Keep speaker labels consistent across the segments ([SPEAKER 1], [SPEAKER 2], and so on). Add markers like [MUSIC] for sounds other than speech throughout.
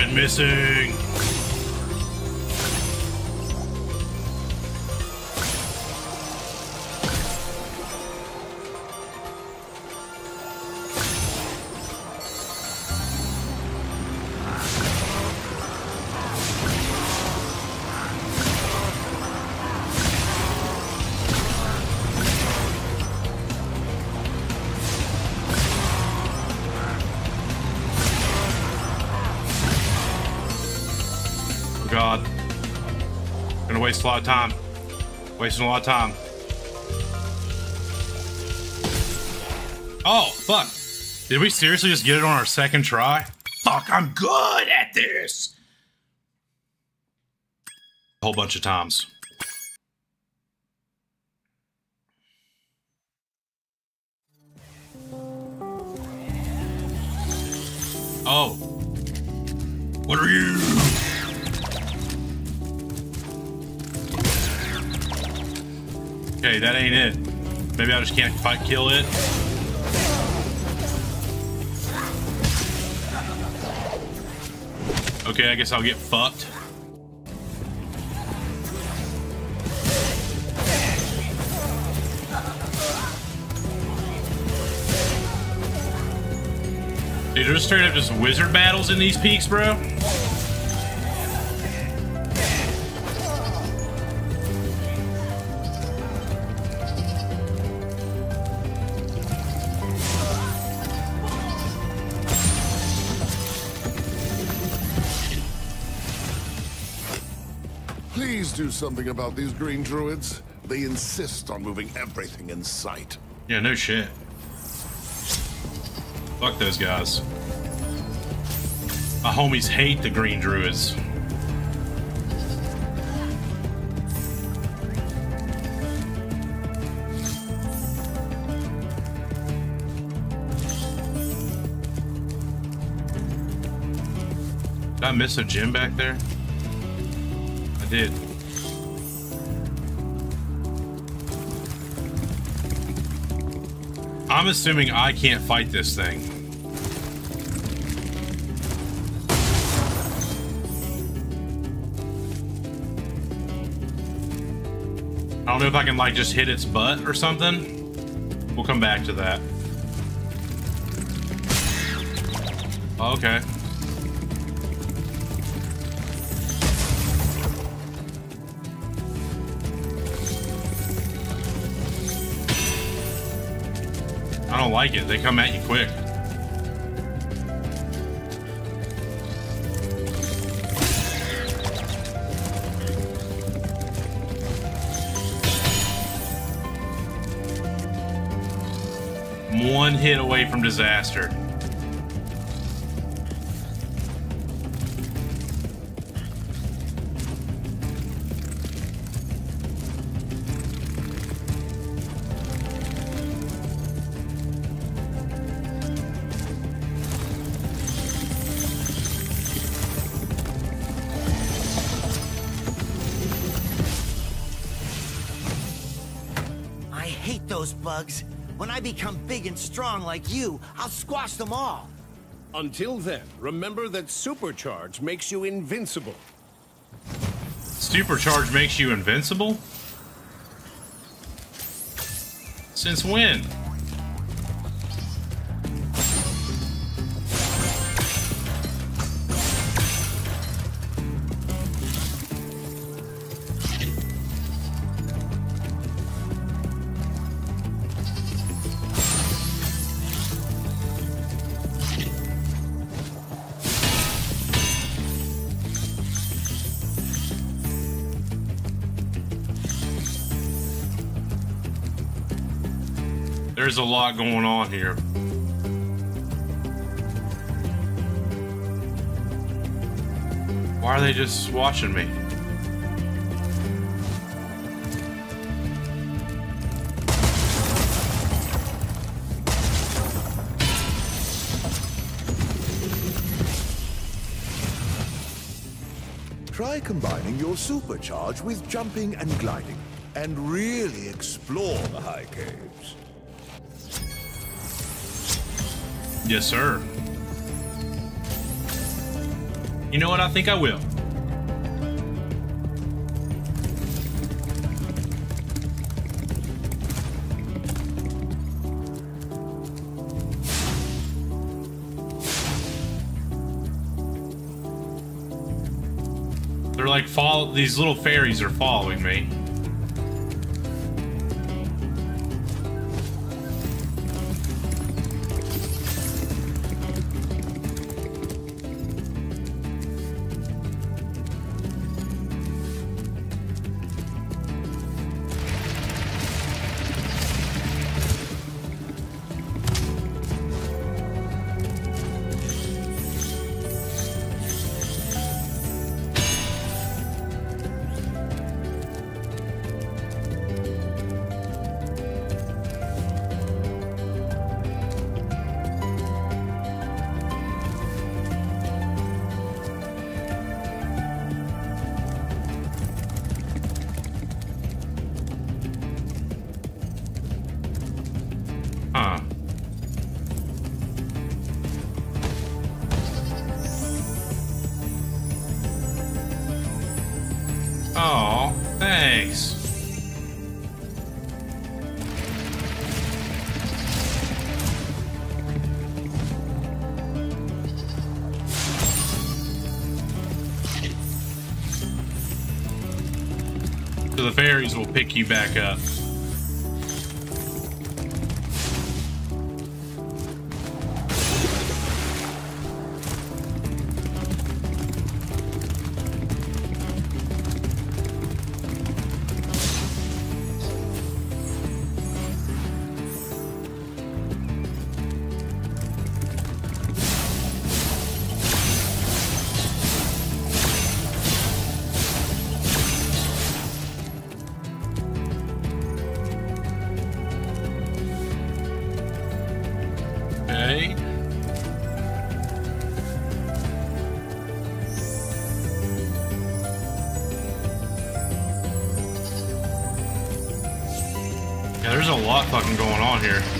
[SPEAKER 1] went missing. A lot of time. Wasting a lot of time. Oh, fuck. Did we seriously just get it on our second try? Fuck, I'm good at this. A whole bunch of times. Oh. What are you? Okay, that ain't it. Maybe I just can't fight kill it. Okay, I guess I'll get fucked. Dude, there's straight up just wizard battles in these peaks, bro.
[SPEAKER 2] Do something about these green druids. They insist on moving everything in sight.
[SPEAKER 1] Yeah, no shit. Fuck those guys. My homies hate the green druids. Did I miss a gym back there? I did. I'm assuming I can't fight this thing. I don't know if I can like just hit its butt or something. We'll come back to that. Okay. Don't like it. They come at you quick. One hit away from disaster.
[SPEAKER 3] Those bugs. When I become big and strong like you, I'll squash them all.
[SPEAKER 4] Until then, remember that supercharge makes you invincible.
[SPEAKER 1] Supercharge makes you invincible? Since when? There's a lot going on here. Why are they just watching me?
[SPEAKER 5] Try combining your supercharge with jumping and gliding, and really explore the high caves.
[SPEAKER 1] Yes, sir. You know what? I think I will. They're like follow these little fairies are following me. The fairies will pick you back up. Here.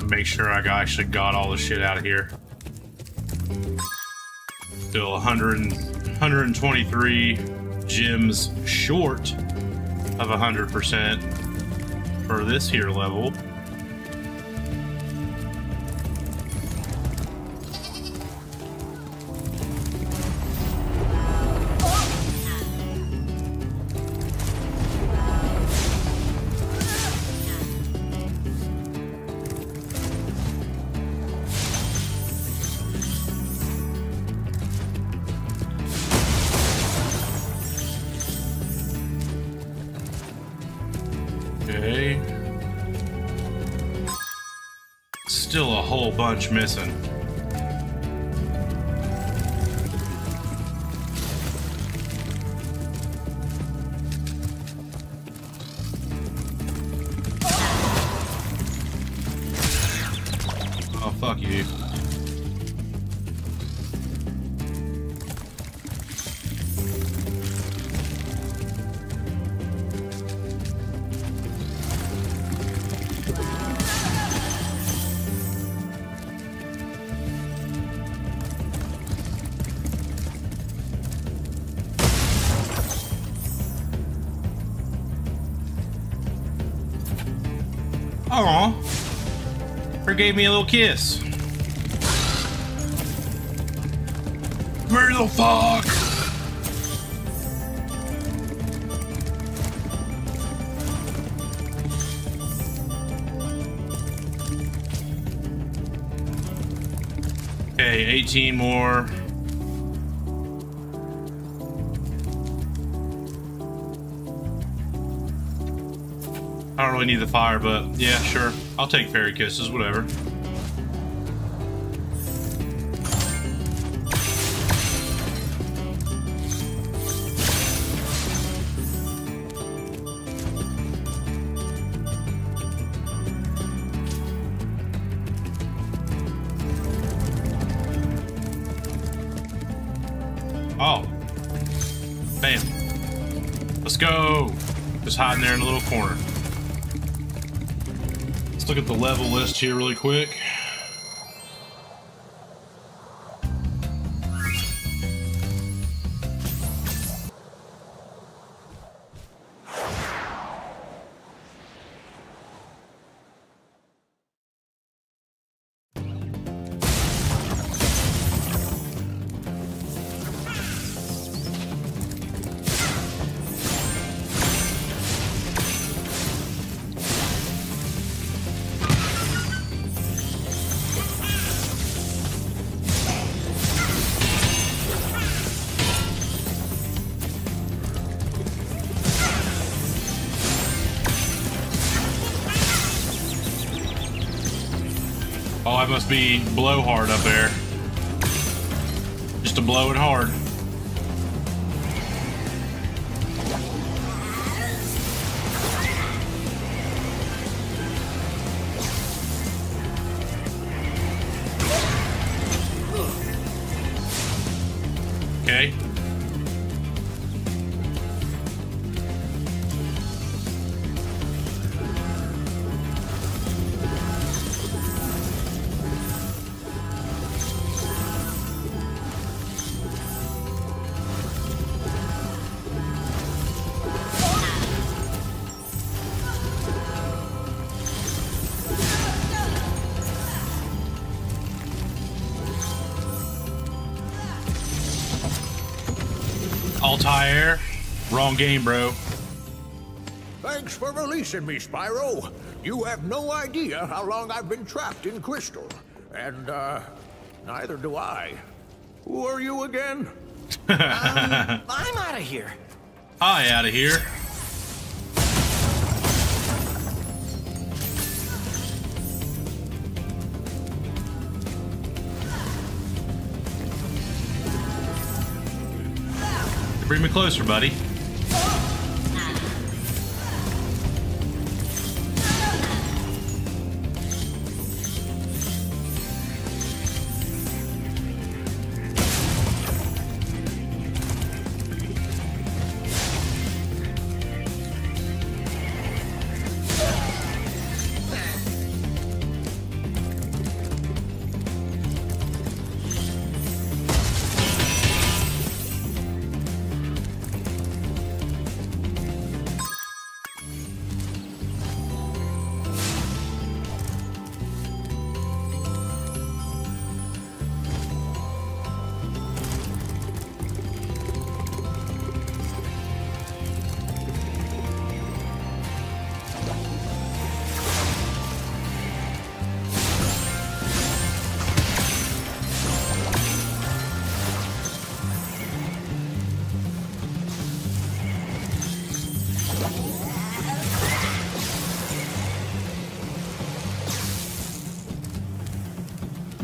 [SPEAKER 1] Just gotta make sure I actually got all the shit out of here. Still 100, 123 gems short of 100% for this here level. Bunch missing. Gave me a little kiss. Where the fuck? Okay, 18 more. I don't really need the fire, but yeah, sure. I'll take fairy kisses, whatever. Oh. Bam. Let's go. Just hiding there in a little corner. Look at the level list here really quick. Oh, I must be blowhard up there. Just to blow it hard. Altair. Wrong game, bro.
[SPEAKER 6] Thanks for releasing me, Spyro. You have no idea how long I've been trapped in Crystal. And, uh, neither do I. Who are you again? [LAUGHS] [LAUGHS]
[SPEAKER 3] I'm out of here.
[SPEAKER 1] Hi, out of here. Bring me closer, buddy.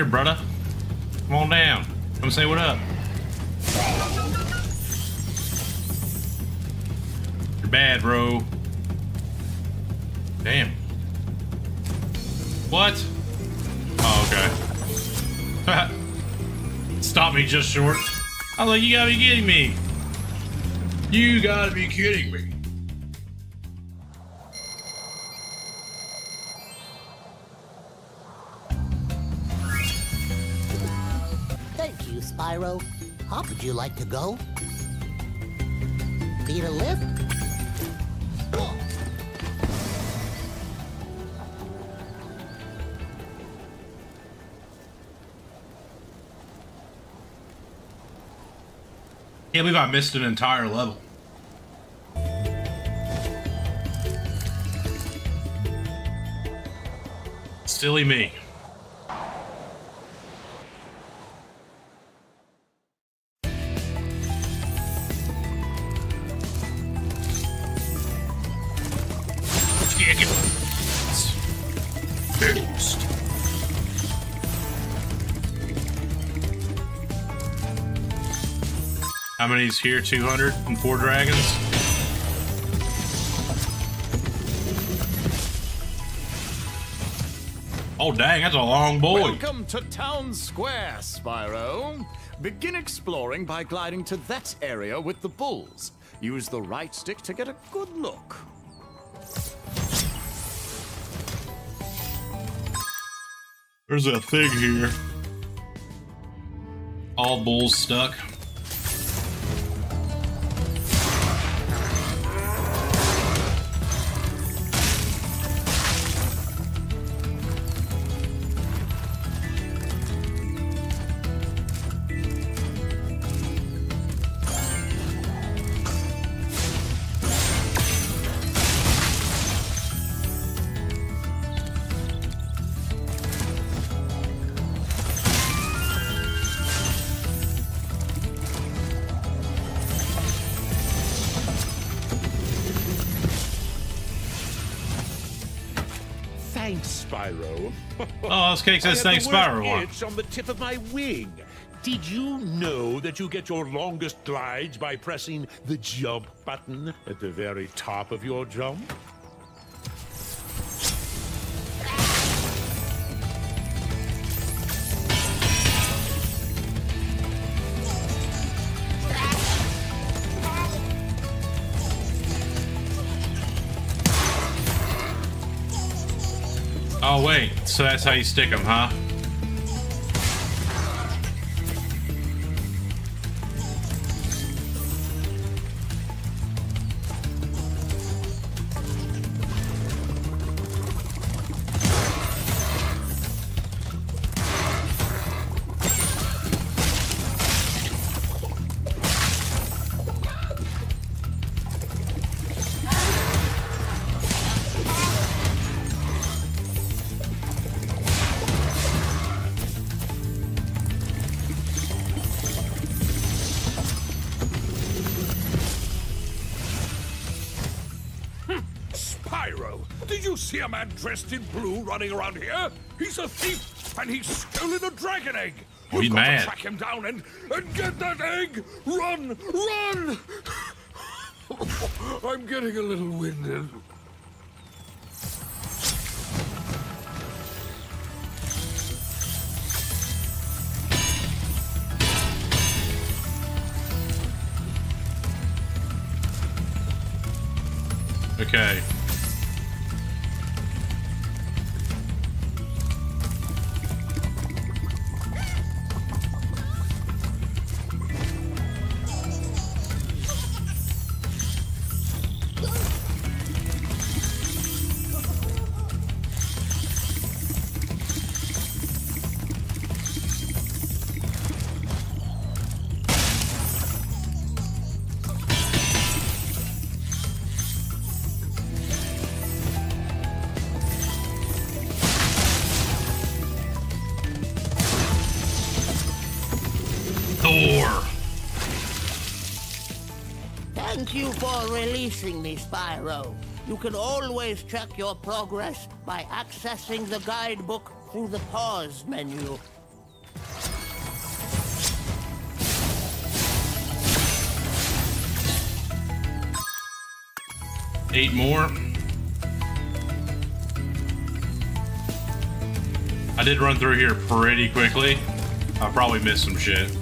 [SPEAKER 1] Here, brother. Come on down. Come say what up. You're bad, bro. Damn. What? Oh, okay. [LAUGHS] Stop me just short. I was like, you gotta be kidding me. You gotta be kidding me.
[SPEAKER 7] How would you like to go? Need a lift?
[SPEAKER 1] Can't believe I missed an entire level. Silly me. Many's here? 204 dragons? Oh, dang, that's a long boy.
[SPEAKER 8] Welcome to Town Square, Spyro. Begin exploring by gliding to that area with the bulls. Use the right stick to get a good look.
[SPEAKER 1] There's a thing here. All bulls stuck.
[SPEAKER 6] Thanks, Spyro.
[SPEAKER 1] Oh, this cake says thanks, Spyro.
[SPEAKER 6] itch on the tip of my wing. Did you know that you get your longest glides by pressing the jump button at the very top of your jump?
[SPEAKER 1] So that's how you stick them, huh?
[SPEAKER 6] See a man dressed in blue running around here? He's a thief, and he's stolen a dragon egg. You've
[SPEAKER 1] he's
[SPEAKER 6] got
[SPEAKER 1] mad.
[SPEAKER 6] to track him down and, and get that egg. Run, run! [LAUGHS] I'm getting a little winded.
[SPEAKER 1] Okay.
[SPEAKER 9] Releasing me, Spyro. You can always check your progress by accessing the guidebook through the pause menu.
[SPEAKER 1] Eight more. I did run through here pretty quickly. I probably missed some shit.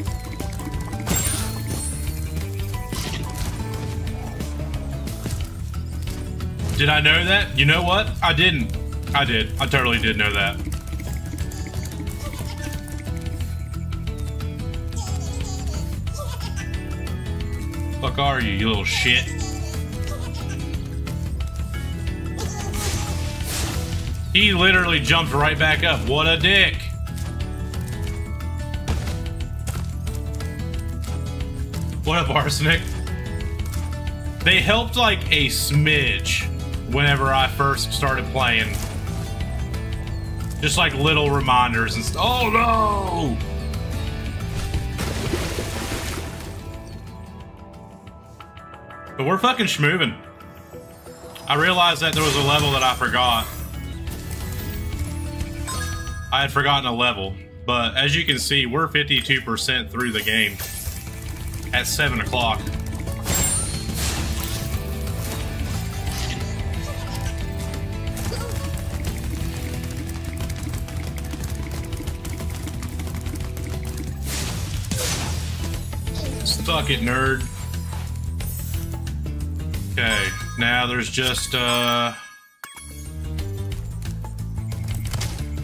[SPEAKER 1] Did I know that? You know what? I didn't. I did. I totally did know that. Fuck are you, you little shit? He literally jumped right back up. What a dick. What up, Arsenic? They helped like a smidge whenever I first started playing. Just like little reminders and stuff. Oh no! But we're fucking schmoving. I realized that there was a level that I forgot. I had forgotten a level, but as you can see, we're 52% through the game at 7 o'clock. Stuck it, nerd. Okay, now there's just, uh...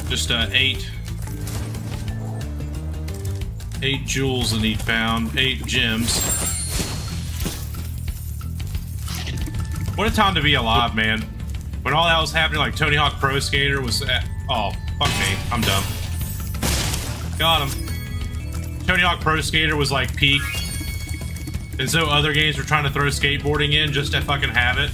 [SPEAKER 1] Just, uh, eight... Eight jewels that need found. Eight gems. What a time to be alive, man. When all that was happening, like Tony Hawk Pro Skater was at... Oh, fuck me. I'm dumb. Got him. Tony Hawk Pro Skater was like peak. And so other games were trying to throw skateboarding in just to fucking have it.